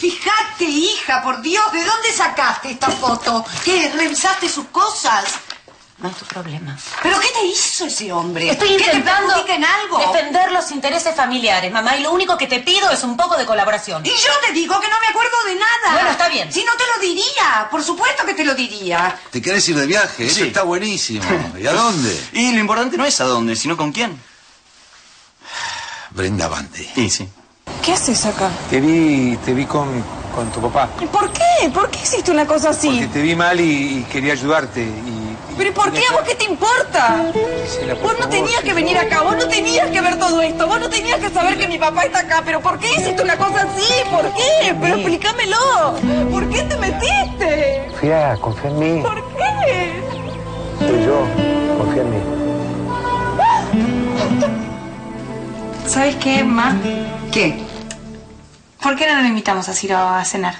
Fíjate, hija, por Dios, ¿de dónde sacaste esta foto? ¿Qué? ¿Revisaste sus cosas? No es tu problema. ¿Pero qué te hizo ese hombre? Estoy ¿Que te intentando en algo? defender los intereses familiares, mamá, y lo único que te pido es un poco de colaboración. Y yo te digo que no me acuerdo de nada. Bueno, está bien. Si no te lo diría, por supuesto que te lo diría. ¿Te querés ir de viaje? Eso Sí. está buenísimo. ¿Y a dónde? Y lo importante no es a dónde, sino con quién. Brenda Bandi. Y sí. ¿Qué haces acá? Te vi, te vi con, con tu papá. ¿Por qué? ¿Por qué hiciste una cosa así? Porque te vi mal y, y quería ayudarte. Y, ¿Pero ¿y por qué? ¿A vos qué te importa? Gisela, por Vos no favor, tenías que venir acá, vos no tenías que ver todo esto, vos no tenías que saber que mi papá está acá, pero ¿por qué hiciste una cosa así? ¿Por qué? Pero explícamelo. ¿Por qué te metiste? Confía, confía en mí. ¿Por qué? Soy yo. Confía en mí. ¿Sabes qué, Ma? ¿Qué? ¿Por qué no nos invitamos a Ciro a cenar?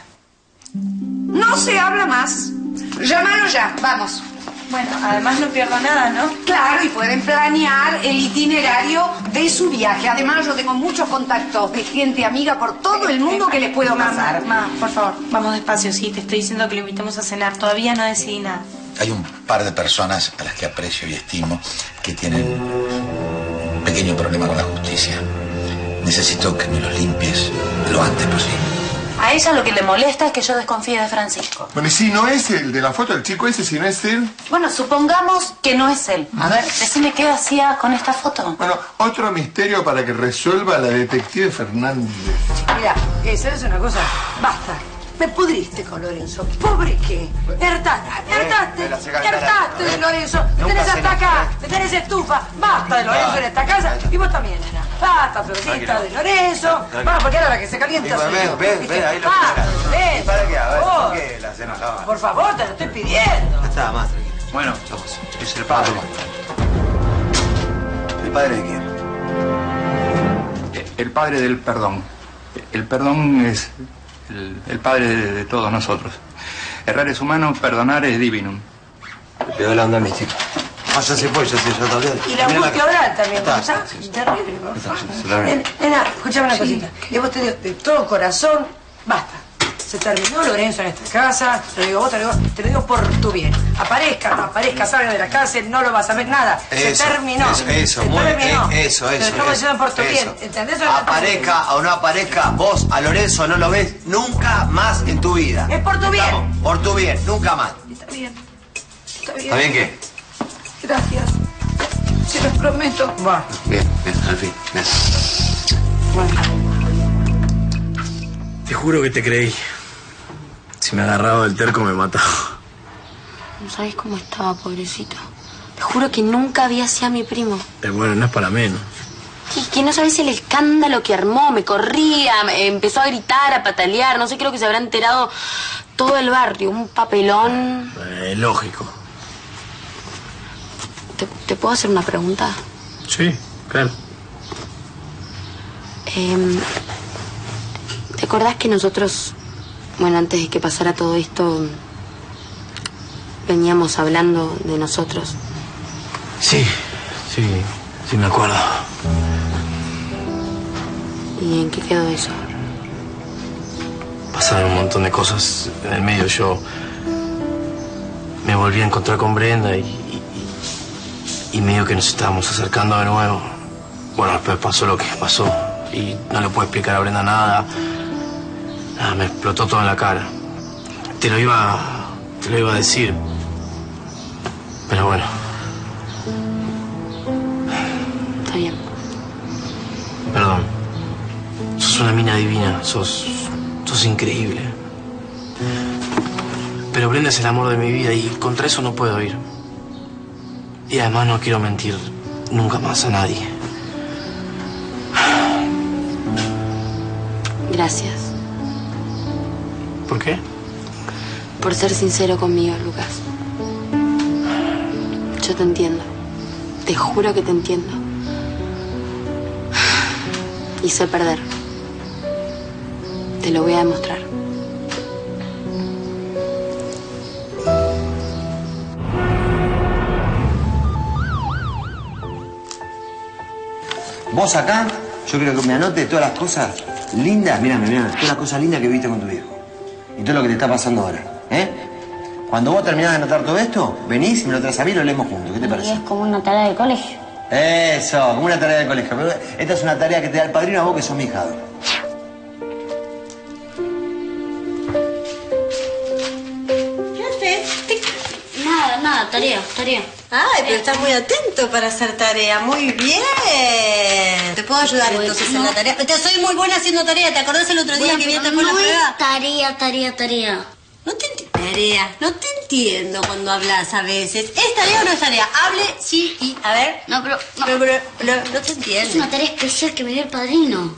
No se habla más. Llámalo ya, vamos. Bueno, además no pierdo nada, ¿no? Claro, y pueden planear el itinerario de su viaje. Además, yo tengo muchos contactos de gente amiga por todo el mundo que les puedo pasar. Ma, por favor, vamos despacio, sí. Te estoy diciendo que lo invitemos a cenar. Todavía no decidí nada. Hay un par de personas a las que aprecio y estimo que tienen un pequeño problema con la justicia. Necesito que me los limpies lo antes posible. A ella lo que le molesta es que yo desconfíe de Francisco. Bueno, y si no es el de la foto del chico ese, si no es él. Bueno, supongamos que no es él. A ver, decime qué hacía con esta foto. Bueno, otro misterio para que resuelva la detective Fernández. Mira, esa es una cosa. Basta. Me pudriste con Lorenzo. Pobre que. Hertaste, hertaste, hertaste de Lorenzo. Me tenés hasta acá, me tenés estufa. Basta de Lorenzo en esta casa. Y vos también, nena. Basta, Florcita, de Lorenzo. Vamos, porque ahora que se calienta. soy yo. ¿viste? Basta, Lorenzo. ¿Para qué? A ver, por favor. ¿por qué la cena acaba? Por favor, te lo estoy pidiendo. Estaba más tranquilo. Bueno, chavos, es el padre. ¿El padre de quién? El padre del perdón. El perdón es el, el padre de, de todos nosotros. Errar es humano, perdonar es divinum. Le pegó la onda mística. Ah, ya se fue, ya se ya también. Y la angustia oral también, Está. Terrible, por Está, favor. Nena, Nena, escuchame una cosita. Y vos te digo de todo corazón, basta. Se terminó Lorenzo en esta casa, te lo digo vos, te lo digo, te lo digo por tu bien. Aparezca, no aparezca, salga de la cárcel, no lo vas a ver nada. Eso, se terminó. Eso, eso, se muy terminó. bien. Eso, Te eso. lo estamos eso, diciendo por tu eso. bien, ¿entendés? Aparezca o no aparezca, vos a Lorenzo no lo ves nunca más en tu vida. Es por tu bien. Estamos, Por tu bien, nunca más. Está bien. Está bien. ¿Está bien qué? Gracias. Se los prometo. Va. Bien, bien, al fin. Bien. Te juro que te creí. Si me agarraba del terco me mataba. No sabes cómo estaba, pobrecito. Te juro que nunca vi así a mi primo. Eh, bueno, no es para menos. Y que no sabes el escándalo que armó. Me corría, me empezó a gritar, a patalear. No sé, creo que se habrá enterado todo el barrio. Un papelón. Eh, lógico. ¿Te, te puedo hacer una pregunta? Sí, claro. Em, ¿Te acordás que nosotros, bueno, antes de que pasara todo esto, veníamos hablando de nosotros? Sí, sí, sí me acuerdo. ¿Y en qué quedó eso? Pasaron un montón de cosas en el medio. Yo me volví a encontrar con Brenda y, y, y medio que nos estábamos acercando de nuevo. Bueno, después pasó lo que pasó y no le puedo explicar a Brenda nada. Nada, me explotó todo en la cara. Te lo iba, te lo iba a decir. Pero bueno, Está bien. perdón. Sos una mina divina, sos, sos increíble. Pero Brenda es el amor de mi vida y contra eso no puedo ir. Y además no quiero mentir nunca más a nadie. Gracias ¿Por qué? por ser sincero conmigo, Lucas. Yo te entiendo. Te juro que te entiendo. Y sé perder. Te lo voy a demostrar. Vos acá, yo creo que me anote todas las cosas linda, mírame, mírame, todas las cosas lindas que viste con tu viejo. Y todo lo que te está pasando ahora, ¿eh? Cuando vos terminás de anotar todo esto, venís y me lo traes a mí y lo leemos juntos. ¿Qué te Y parece? es como una tarea de colegio. Eso, como una tarea de colegio. Pero esta es una tarea que te da el padrino a vos que sos mi hija. ¿Qué haces? Nada, nada, tarea, tarea. Ay, pero estás muy atento para hacer tarea. Muy bien. Puedo ayudar entonces en la tarea. Te soy muy buena haciendo tarea. ¿Te acordás el otro día Bueno, que con la no es prueba? Tarea, tarea, tarea. No te Tarea. No te entiendo cuando hablas a veces. ¿Es tarea o no es tarea? Hable, sí y... A ver. No, pero... No, Pero, pero, pero no te es entiendo. una tarea especial que me dio el padrino.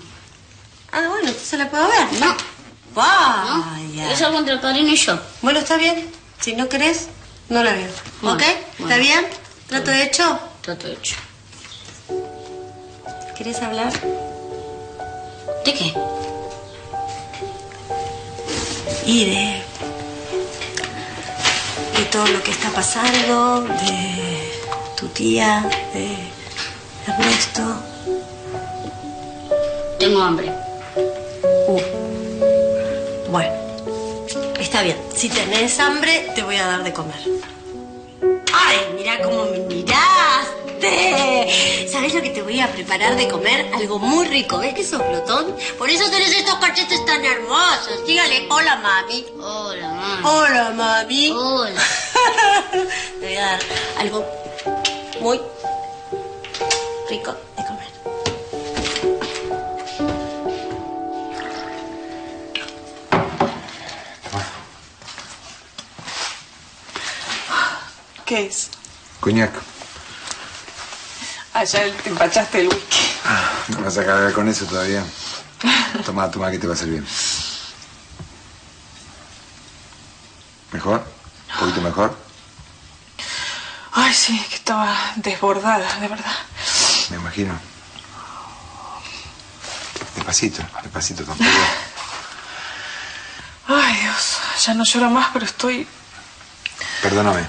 Ah, bueno, entonces la puedo ver. No. Vaya. Es algo entre el padrino y yo. Bueno, está bien. Si no querés, no la veo. Bueno, ¿Ok? ¿Está bien? ¿Trato hecho? Trato hecho. ¿Querés hablar? ¿De qué? Y de... De todo lo que está pasando, de tu tía, de Ernesto. Tengo hambre. Uh. Bueno, está bien. Si tenés hambre, te voy a dar de comer. ¡Ay, mira cómo me ¿Sabés lo que te voy a preparar de comer? Algo muy rico. ¿Ves que sos glotón? Por eso tenés estos cachetes tan hermosos. Dígale, hola, mami. Hola, mamá. Hola, mami. Hola. Te voy a dar algo muy rico de comer. ¿Qué es? Coñac. Ayer te empachaste el whisky. No vas a cargar con eso todavía. Toma, toma, que te va a hacer bien. ¿Mejor? ¿Un poquito mejor? Ay, sí, que estaba desbordada, de verdad. Me imagino. Despacito, despacito tampoco. Ay, Dios, ya no lloro más, pero estoy... Perdóname.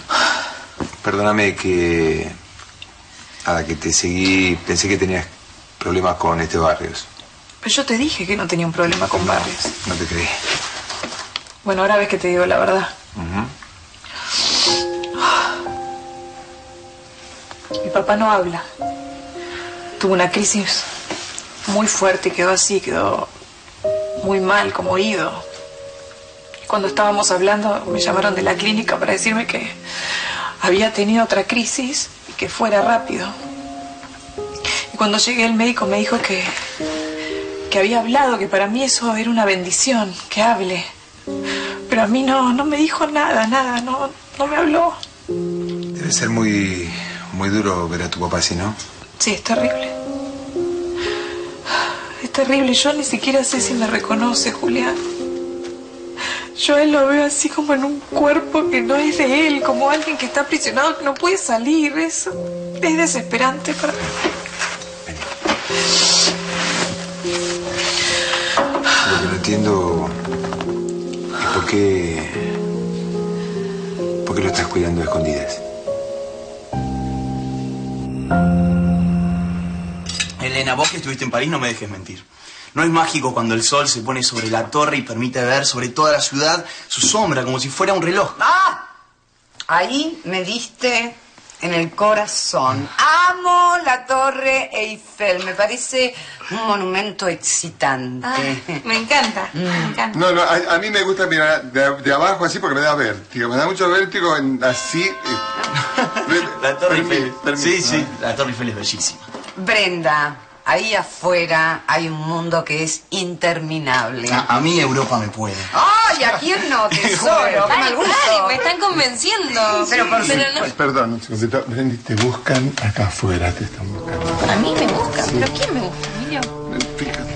Perdóname que. Nada, que te seguí. Pensé que tenías problemas con este Barrios. Pero yo te dije que no tenía un problema con Barrios. No te creí. Bueno, ahora ves que te digo la verdad. Ujú. Mi papá no habla. Tuvo una crisis muy fuerte y quedó así, quedó muy mal, como oído. Cuando estábamos hablando, me llamaron de la clínica para decirme que había tenido otra crisis que fuera rápido. Y cuando llegué el médico me dijo que, que había hablado, que para mí eso era una bendición, que hable. Pero a mí no, no me dijo nada, nada, no, no me habló. Debe ser muy. muy duro ver a tu papá así, ¿no? Sí, es terrible. Es terrible. Yo ni siquiera sé si me reconoce, Julián. Yo a él lo veo así como en un cuerpo que no es de él, como alguien que está aprisionado, que no puede salir. Es, es desesperante para mí. Lo que no entiendo es por qué. ¿Por qué lo estás cuidando a escondidas? Elena, vos que estuviste en París no me dejes mentir. No es mágico cuando el sol se pone sobre la torre y permite ver sobre toda la ciudad su sombra, como si fuera un reloj. ¡Ah! Ahí me diste en el corazón. Amo la Torre Eiffel. Me parece un monumento excitante. me encanta, me encanta. No, no, a, a mí me gusta mirar de, de abajo así porque me da vértigo. Me da mucho vértigo en, así. eh. La Torre Eiffel. Sí, sí, ¿eh? la Torre Eiffel es bellísima. Brenda, ahí afuera hay un mundo que es interminable. A, a mí Europa me puede. ¡Ay, a quién no, tesoro! ¡Qué Ay, mal gusto! ay, me están convenciendo. Pero por Pero no- Ay, Perdón. Brendy, te buscan acá afuera, te están buscando. A mí me busca. ¿Pero quién me busca, Emilio? Fíjate.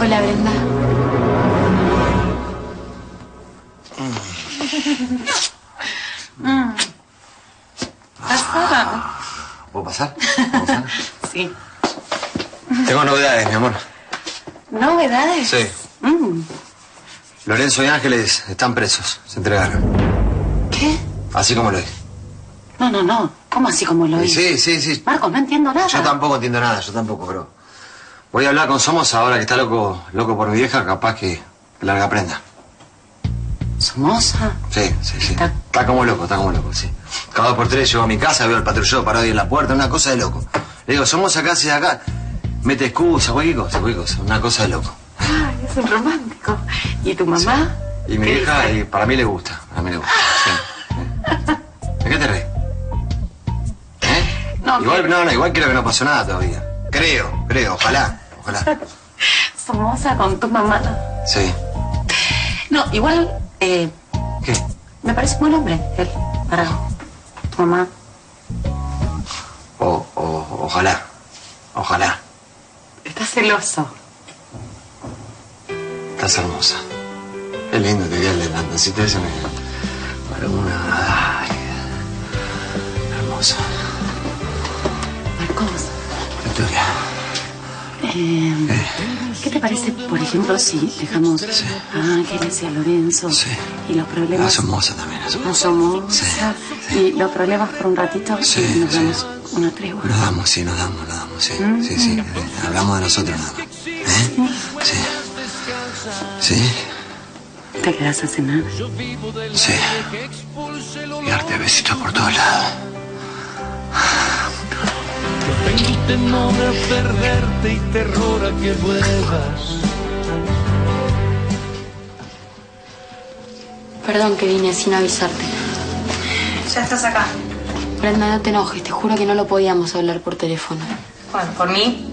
Hola, Brenda. Mm. Pasada. ¿Puedo pasar? ¿Puedo pasar? Sí. Tengo novedades, mi amor. ¿Novedades? Sí. Mm. Lorenzo y Ángeles están presos. Se entregaron. ¿Qué? Así como lo es. No, no, no. ¿Cómo así como lo hice? Sí, sí, sí. Marcos, no entiendo nada. Yo tampoco entiendo nada, yo tampoco, pero. Voy a hablar con Somoza ahora que está loco, loco por mi vieja, capaz que larga prenda. ¿Somoza? Sí, sí, sí. Está, como loco, está como loco, sí. Cada dos por tres llego a mi casa, veo al patrullero parado ahí en la puerta, una cosa de loco. Le digo, Somoza, acá, haces acá? Mete excusa, cualquier cosa, cualquier cosa. Una cosa de loco. Ay, es un romántico. ¿Y tu mamá? Y mi y para mí le gusta, para mí le gusta. Sí. ¿De qué te reís? ¿Eh? No, igual, no, no, igual creo que no pasó nada todavía. Creo, creo, ojalá, ojalá. Somoza con tu mamá. Sí. No, igual, eh, ¿Qué? me parece buen hombre, él, para tu mamá. O, o, ojalá, ojalá. Estás celoso. Estás hermosa. Qué lindo te queda el delantacito ese. Me... Para una... Ay, hermosa. Marcos, Victoria. Eh, ¿qué te parece, por ejemplo, si dejamos a Ángeles y a Lorenzo y los problemas... Somoza también, a Somoza. somos... Y los problemas por un ratito Sí, y nos sí. damos una tregua. Nos damos, sí, nos damos, nos damos, sí. Mm, Sí, sí. Hablamos de nosotros nada más. ¿Eh? Sí. Sí, ¿Te quedas a cenar? sí. Y darte besitos por todos lados. Tengo temor a perderte y terror a que vuelvas. Perdón que vine sin avisarte. Ya estás acá. Brenda, no te enojes, te juro que no lo podíamos hablar por teléfono. Bueno, por mí.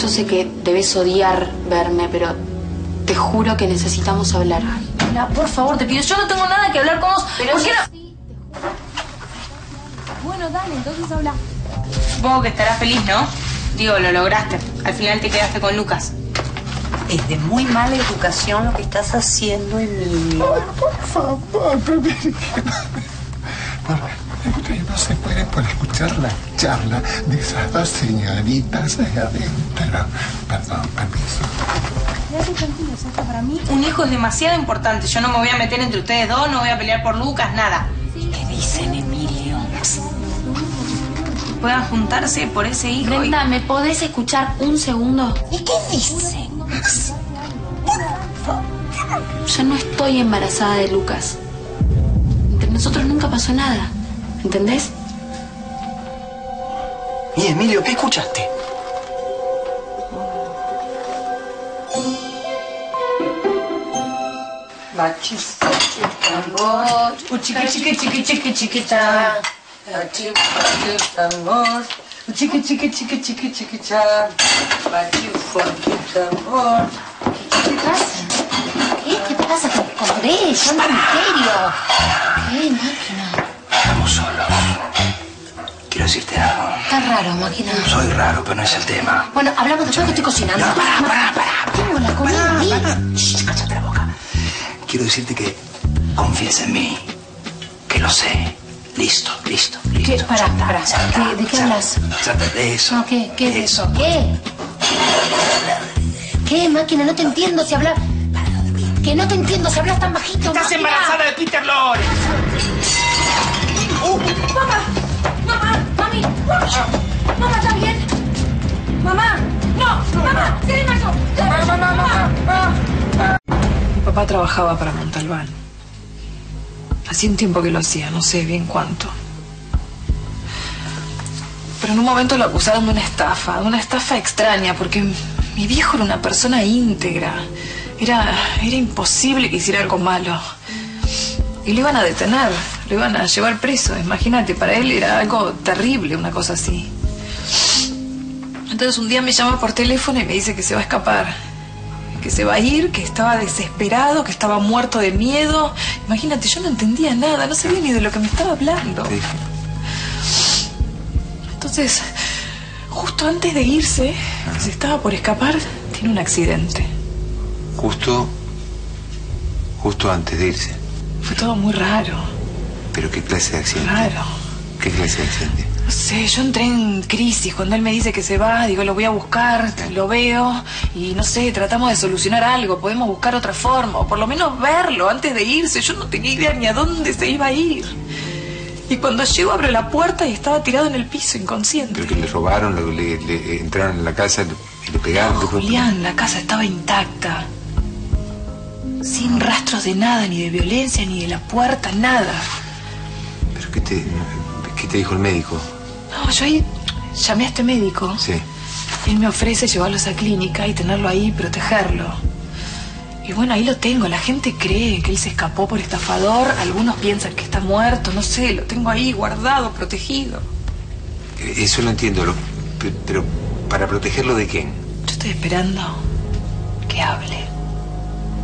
Yo sé que debes odiar verme, pero te juro que necesitamos hablar. Mira, por favor, te pido. Yo no tengo nada que hablar con vos. Pero ¿Por qué no? Bueno, dale, entonces habla. Supongo que estarás feliz, ¿no? Digo, lo lograste. Al final te quedaste con Lucas. Es de muy mala educación lo que estás haciendo, Emilio. Por favor, no se puede por escuchar la charla de esas dos señoritas ahí adentro. Perdón, permiso. Quédate tranquilo, para mí un hijo es demasiado importante. Yo no me voy a meter entre ustedes dos, no voy a pelear por Lucas, nada. ¿Qué dicen, Emilio? Puedan juntarse por ese hijo. y- Brenda, ¿me podés escuchar un segundo? ¿Y qué dicen? Yo no estoy embarazada de Lucas. Entre nosotros nunca pasó nada. ¿Entendés? Y Emilio, ¿qué escuchaste? Bachis, tambor. Chiqui, chiqui, chiqui, chiqui, chiquita. Tambor. Chiqui, chiqui, chiqui, chiqui, chiquita. Bachis, tambor. ¿Qué pasa? ¿Qué? ¿Qué te pasa con, Andrés? ¿Qué máquina? Estamos solos. Quiero decirte algo. Está raro, máquina. Soy raro, pero no es el tema. Bueno, hablamos después que estoy cocinando. No, pará, pará, pará. Tengo la comida ahí. Shh, cállate la boca. Quiero decirte que confíes en mí. Que lo sé. Listo, listo, listo. ¿Qué? Pará, pará. ¿Qué- ¿De qué hablas? De eso. No, ¿qué? ¿Qué? De eso. ¿Qué? ¿Qué, máquina? No te entiendo si hablas... Que no te entiendo si hablas tan bajito, Estás máquina. embarazada de Peter Lawrence. ¡Mamá! ¡Mamá! ¡Mami! ¡Mamá, está bien! ¡Mamá! ¡No! ¡Mamá! ¡Se desmayó! ¡Mamá, mamá, mamá! Mi papá trabajaba para Montalbán. Hacía un tiempo que lo hacía, no sé bien cuánto. Pero en un momento lo acusaron de una estafa, de una estafa extraña, porque mi viejo era una persona íntegra. Era, era imposible que hiciera algo malo. Y lo iban a detener, lo iban a llevar preso. Imagínate, para él era algo terrible, una cosa así. Entonces un día me llama por teléfono y me dice que se va a escapar, que se va a ir, que estaba desesperado, que estaba muerto de miedo. Imagínate, yo no entendía nada, no sabía ni de lo que me estaba hablando. Entonces, justo antes de irse, que se estaba por escapar, tiene un accidente. Justo. Justo antes de irse. Fue todo muy raro, Pero qué clase de accidente. raro. ¿Qué clase de accidente? Sé, yo entré en crisis. Cuando él me dice que se va, digo, lo voy a buscar, lo veo y no sé, tratamos de solucionar algo. Podemos buscar otra forma o por lo menos verlo antes de irse. Yo no tenía idea ni a dónde se iba a ir. Y cuando llego abro la puerta y estaba tirado en el piso, inconsciente. Pero que le robaron, lo- le, le entraron en la casa y le pegaron. Julián, la casa estaba intacta. Sin rastros de nada, ni de violencia, ni de la puerta, nada. ¿Pero qué te, qué te dijo el médico? No, yo ahí llamé a este médico. Sí. Él me ofrece llevarlo a esa clínica y tenerlo ahí y protegerlo. Y bueno, ahí lo tengo. La gente cree que él se escapó por estafador. Algunos piensan que está muerto. No sé, lo tengo ahí guardado, protegido. Eh, Eso lo entiendo, lo- pero ¿para protegerlo de quién? Yo estoy esperando que hable.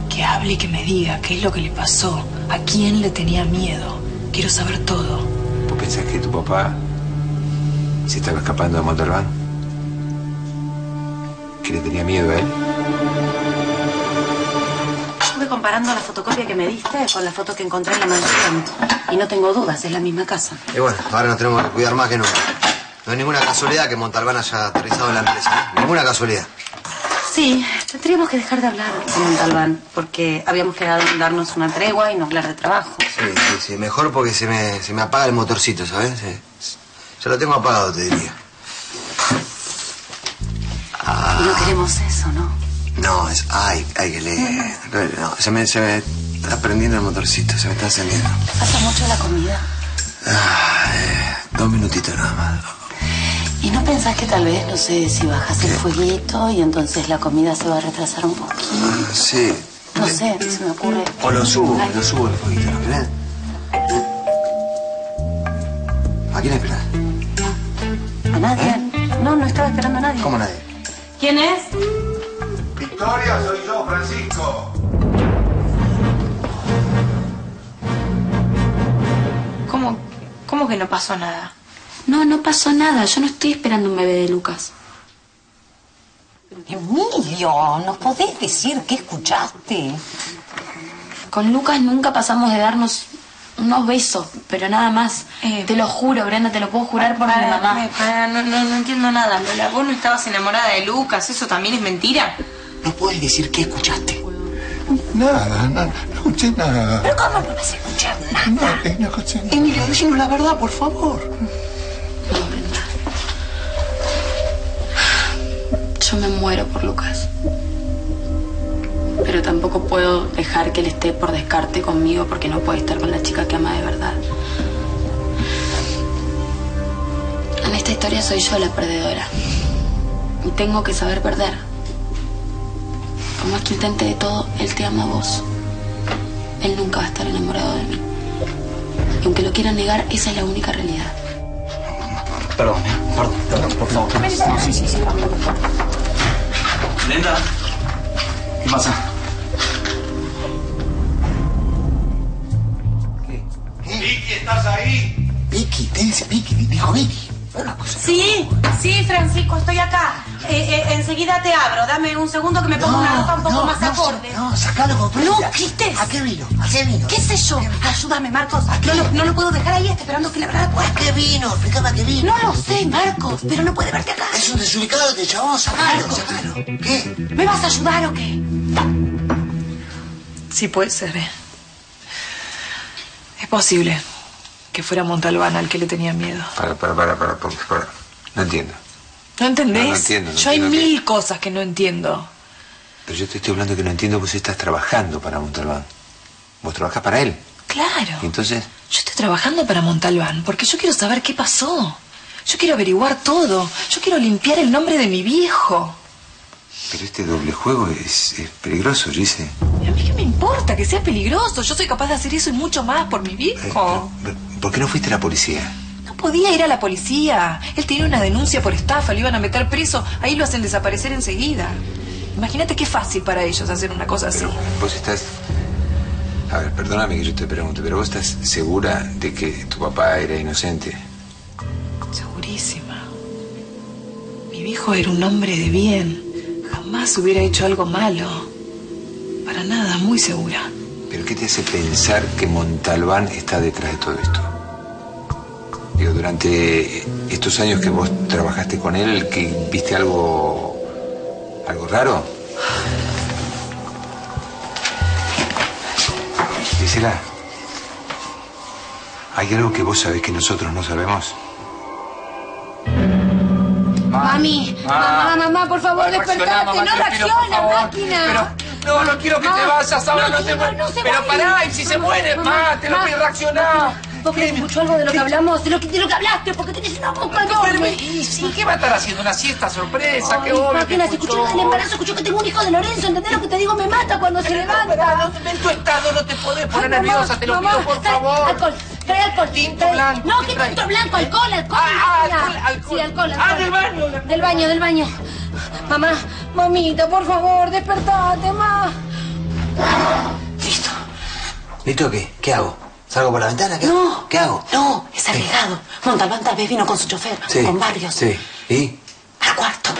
Que hable y que me diga qué es lo que le pasó. A quién le tenía miedo. Quiero saber todo. ¿Vos pensás que tu papá se estaba escapando de Montalbán? ¿Que le tenía miedo a él? Estuve comparando la fotocopia que me diste con la foto que encontré en la mansión. Y no tengo dudas, es la misma casa. Y bueno, ahora nos tenemos que cuidar más que nunca. No hay ninguna casualidad que Montalbán haya aterrizado en la empresa. ¿eh? Ninguna casualidad. Sí, tendríamos que dejar de hablar con Montalbán, porque habíamos quedado en darnos una tregua y no hablar de trabajo. Sí, sí, sí. Mejor porque se me, se me apaga el motorcito, ¿sabes? Sí. Ya lo tengo apagado, te diría. Y no queremos eso, ¿no? No, es... Ay, ay, que le... No, se me, se me está prendiendo el motorcito, se me está encendiendo. Pasa mucho la comida. Ah, eh, dos minutitos nada más. ¿Y no pensás que tal vez, no sé, si bajas el fueguito y entonces la comida se va a retrasar un poquito? Ah, sí. No sé, se me ocurre. O lo subo, lo subo el fueguito, ¿no querés? ¿A quién nadie? No, no estaba esperando a nadie. ¿Cómo nadie? ¿Quién es? Victoria, soy yo, Francisco. ¿Cómo, cómo que no pasó nada? No, no pasó nada. Yo no estoy esperando un bebé de Lucas. Emilio, ¿no podés decir qué escuchaste? Con Lucas nunca pasamos de darnos unos besos, pero nada más. te lo juro, Brenda, te lo puedo jurar por mi mamá. para, no, no, no entiendo nada. Lola, vos no estabas enamorada de Lucas, ¿eso también es mentira? ¿No puedes decir qué escuchaste? Nada, no, no escuché nada. ¿Pero cómo no vas a escuchar nada? No, que no escuché nada. Emilio, decinos la verdad, por favor. Yo me muero por Lucas. Pero tampoco puedo dejar que él esté por descarte conmigo porque no puede estar con la chica que ama de verdad. En esta historia soy yo la perdedora. Y tengo que saber perder. Por más que intente de todo, él te ama a vos. Él nunca va a estar enamorado de mí. Y aunque lo quiera negar, esa es la única realidad. Perdón, perdón, perdón, por favor. Sí, sí, sí. Brenda, ¿qué pasa? Dice Vicky, dijo Vicky. Sí, sí, Francisco, estoy acá. Eh, eh, enseguida te abro. Dame un segundo que me ponga una ropa un poco más acorde. No, sacalo con No, prisa. ¿viste? ¿A qué vino? ¿A qué vino? ¿Qué sé yo? Ayúdame, Marcos. No lo, no lo puedo dejar ahí esperando que le abra la puerta. ¿A qué vino? Explícame a qué vino. No lo sé, Marcos, pero no puede verte acá. Es un desubicado de chabón, sacalo, sacalo. ¿Qué? ¿Me vas a ayudar o qué? Sí, puede ser. ¿eh? Es posible que fuera Montalbán al que le tenía miedo. Para, para, para, para, para, para. No entiendo. ¿No entendés? No, no entiendo, no yo hay mil cosas que no entiendo. Pero yo te estoy hablando que no entiendo vos estás trabajando para Montalbán. Vos trabajás para él. Claro. Y entonces, Yo estoy trabajando para Montalbán porque yo quiero saber qué pasó. Yo quiero averiguar todo. Yo quiero limpiar el nombre de mi viejo. pero este doble juego es, es peligroso, Gise. ¿Y a mí qué me importa que sea peligroso? Yo soy capaz de hacer eso y mucho más por mi viejo. ¿Por qué no fuiste a la policía? No podía ir a la policía. Él tenía una denuncia por estafa, lo iban a meter preso. Ahí lo hacen desaparecer enseguida. Imagínate qué fácil para ellos hacer una cosa así. Vos estás... A ver, perdóname que yo te pregunte, pero vos estás segura de que tu papá era inocente. Segurísima. Mi viejo era un hombre de bien. Jamás hubiera hecho algo malo. Para nada, muy segura. ¿Pero qué te hace pensar que Montalbán está detrás de todo esto? Digo, durante estos años que vos trabajaste con él, que viste algo... algo raro. Dísela. ¿Hay algo que vos sabés que nosotros no sabemos? Mami, mamá, mamá, por favor, despertate, no reacciona, máquina. No, no quiero que te vayas ahora, no, te se Pero pará, y si se muere, ma, te lo Ma. pido reaccionar. ¿Vos que escuchó algo de lo que hablamos? De lo que, de lo que hablaste, porque tenés una boca enorme. ¿Y sí, qué va a estar haciendo? ¿Una siesta sorpresa? ¿Qué Ay, obvio que se escuchó del embarazo, escuchó que tengo un hijo de Lorenzo, ¿entendés lo que te digo? Me mata cuando se levanta. En tu estado no te podés poner Ay, mamá, nerviosa, te lo mamá, pido por favor. Alcohol, trae alcohol. Tinto trae- blanco, No, ¿qué ¿qué trae? tinto blanco? Alcohol, alcohol. Ah, alcohol, alcohol. Sí, alcohol, Ah, del baño. Del baño, del baño. Mamá, mamita, por favor, despertate, ma. ¿Listo qué? ¿Qué hago? ¿Salgo por la ventana? ¿Qué, No. ¿Qué hago? No, es arriesgado. Montalbán tal vez vino con su chofer, Sí. con Barrios. Sí. ¿Y? Al cuarto.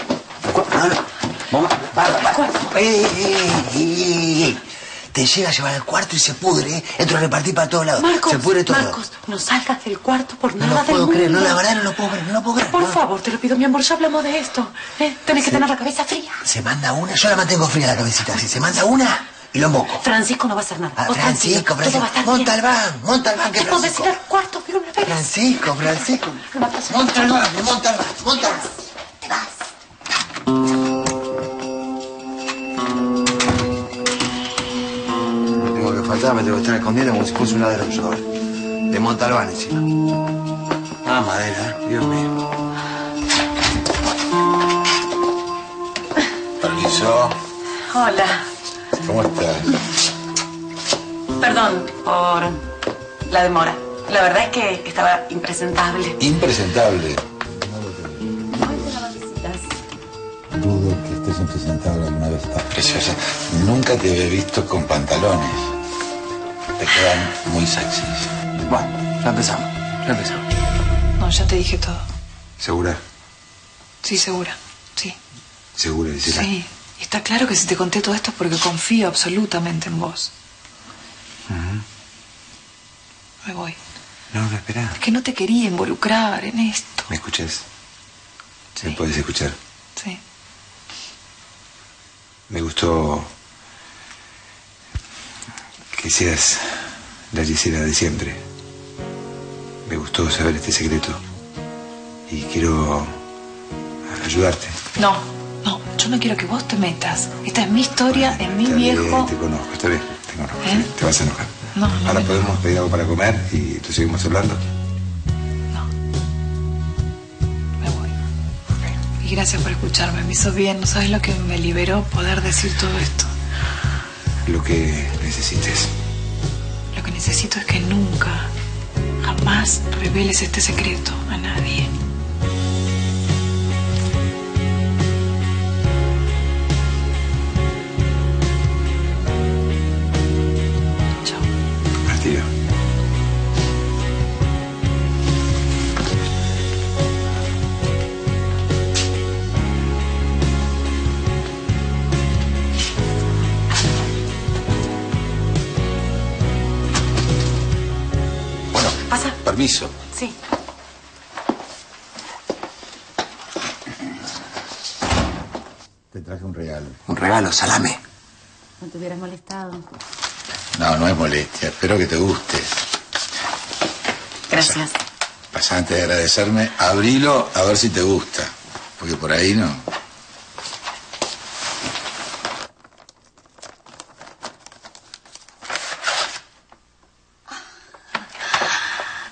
No, no. Vamos, va, va. Ey, ey, ey. Te llega a llevar al cuarto y se pudre, ¿eh? Entro a repartir para todos lados. Marcos, se pudre todo. Marcos, no salgas del cuarto por No nada lo del puedo creer, no, la verdad no lo puedo creer, no lo puedo creer. Por no. favor, te lo pido, mi amor, ya hablamos de esto. ¿eh? Tenés que tener la cabeza fría. Se manda una, yo la mantengo fría la cabecita, así. Se manda una y lo emboco. Francisco no va a hacer nada. Ah, Francisco, Francisco. Montalbán, Montalbán, que Te Francisco. ir al cuarto de una vez. Francisco, Francisco. Montalbán, Montalbán, Montalbán. Me tengo que faltar, me tengo que estar escondiendo como si fuese un ladrón yo ahora. De Montalbán encima. Ah, madera, Dios mío. Permiso. Hola. ¿Cómo estás? Perdón por la demora. La verdad es que estaba impresentable. Impresentable. Dudo que estés impresentable alguna vez. Estás preciosa. Nunca te había visto con pantalones. Te quedan muy sexys. Bueno, ya empezamos, ya empezamos. No, ya te dije todo. ¿Segura? Sí, segura. Sí. ¿Segura, Gisela? Sí. Está claro que si te conté todo esto es porque confío absolutamente en vos. Ujú. Me voy. No, no, espera. Es que no te quería involucrar en esto. ¿Me escuchas? ¿Me puedes escuchar? Sí. Me gustó que seas la Gisela de siempre. Me gustó saber este secreto. Y quiero ayudarte. No, no, yo no quiero que vos te metas. Esta es mi historia, es mi bien, viejo. te conozco, está bien, te conozco. ¿Eh? te vas a enojar. No, no. Ahora me- podemos pedir algo para comer y tú seguimos hablando. Y gracias por escucharme, me hizo bien. No sabes lo que me liberó poder decir todo esto. Lo que necesites. Lo que necesito es que nunca, jamás reveles este secreto a nadie. Permiso. Sí. Te traje un regalo. Un regalo, salame. No te hubieras molestado. No, no es molestia. Espero que te guste. Gracias. Pasa antes de agradecerme, abrilo a ver si te gusta. Porque por ahí no.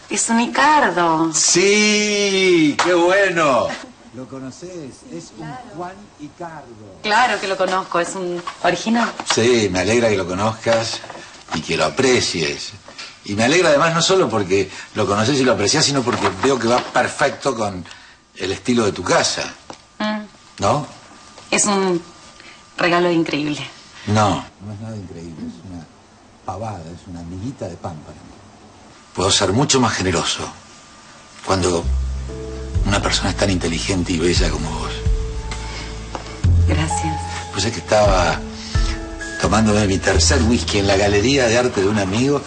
Es un Ricardo. Sí, qué bueno. ¿Lo conoces? Es un Juan Icardo. Claro que lo conozco, es un original. Sí, me alegra que lo conozcas y que lo aprecies. Y me alegra además no solo porque lo conoces y lo aprecias, sino porque veo que va perfecto con el estilo de tu casa, Mm, ¿no? Es un regalo increíble. No. No es nada increíble, es una pavada, es una amiguita de pan para mí. Puedo ser mucho más generoso cuando una persona es tan inteligente y bella como vos. Gracias. Pues es que estaba tomándome mi tercer whisky en la galería de arte de un amigo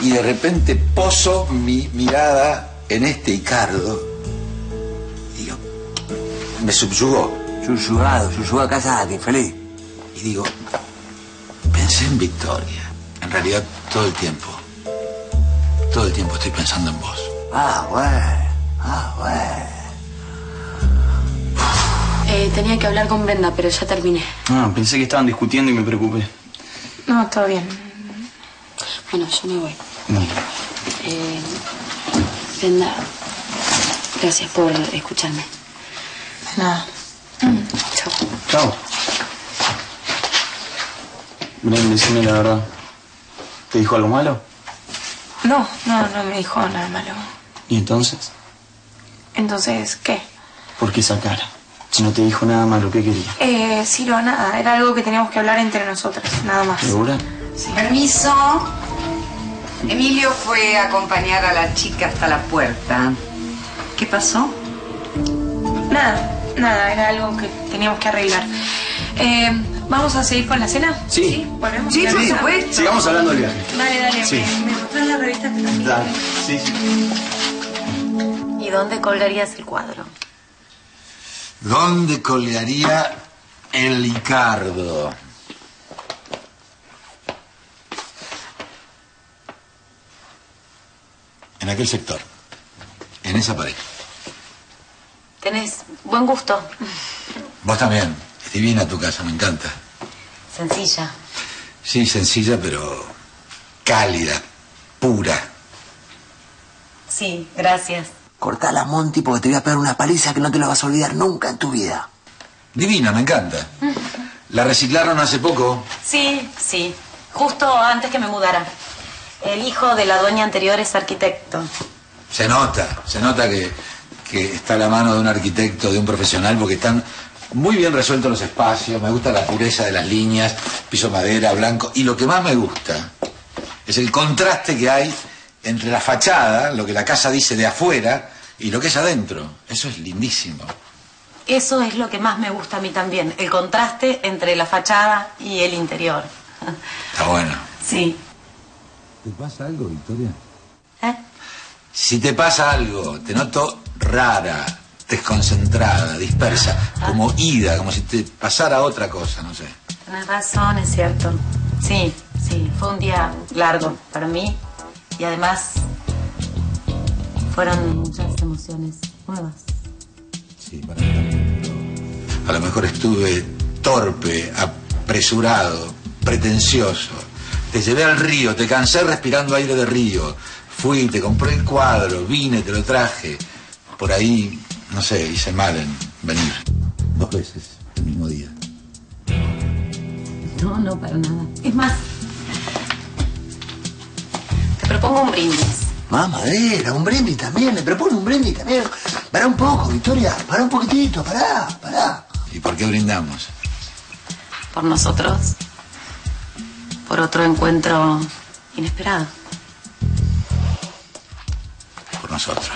y de repente poso mi mirada en este Icardo. Y digo, me subyugó. Subyugado, subyugado, casate, infeliz. Y digo, pensé en Victoria, en realidad todo el tiempo. Todo el tiempo estoy pensando en vos. Ah, bueno. Ah, bueno. Eh, tenía que hablar con Brenda, pero ya terminé. Ah, pensé que estaban discutiendo y me preocupé. No, todo bien. Bueno, yo me voy. No. Eh, Brenda, gracias por escucharme. Nada. Chao. Chao. Bren, decime la verdad. ¿Te dijo algo malo? No, no, no me dijo nada malo. ¿Y entonces? Entonces, ¿qué? ¿Por qué esa cara? Si no te dijo nada malo, ¿qué quería? Eh, Ciro, nada. Era algo que teníamos que hablar entre nosotras, nada más. ¿Segura? Permiso. Emilio fue a acompañar a la chica hasta la puerta. ¿Qué pasó? Nada, nada. Era algo que teníamos que arreglar. Eh, ¿Vamos a seguir con la cena? Sí. ¿Volvemos? Sí, por supuesto. Sigamos hablando del viaje. Dale, dale. Sí. ¿Me, me mostrás la revista que también? Dale. Sí, sí. ¿Y dónde colgarías el cuadro? ¿Dónde colgaría el Ricardo? En aquel sector. En esa pared. Tenés buen gusto. Vos también. Divina tu casa, me encanta. Sencilla. Sí, sencilla, pero cálida, pura. Sí, gracias. Cortala, Monty, porque te voy a pegar una paliza que no te la vas a olvidar nunca en tu vida. Divina, me encanta. La reciclaron hace poco. Sí, sí. Justo antes que me mudara. El hijo de la dueña anterior es arquitecto. Se nota, se nota que, que está a la mano de un arquitecto, de un profesional, porque están muy bien resueltos los espacios, me gusta la pureza de las líneas, piso madera, blanco, y lo que más me gusta es el contraste que hay entre la fachada, lo que la casa dice de afuera, y lo que es adentro. Eso es lindísimo. Eso es lo que más me gusta a mí también, el contraste entre la fachada y el interior. Está bueno. Sí. ¿Te pasa algo, Victoria? ¿Eh? Si te pasa algo, te noto rara, desconcentrada, dispersa, como ida, como si te pasara otra cosa, no sé. Tienes razón, es cierto. Sí, sí, fue un día largo para mí y además fueron muchas emociones nuevas. Sí, para mí también. pero A lo mejor estuve torpe, apresurado, pretencioso. Te llevé al río, te cansé respirando aire de río. Fui, te compré el cuadro, vine, te lo traje. Por ahí, no sé, hice mal en venir. Dos veces, el mismo día. No, no, para nada. Es más, te propongo un brindis. Mamadera, un brindis también, me propone un brindis también. Pará un poco, Victoria, pará un poquitito, pará, pará. ¿Y por qué brindamos? Por nosotros. Por otro encuentro inesperado. Por nosotros.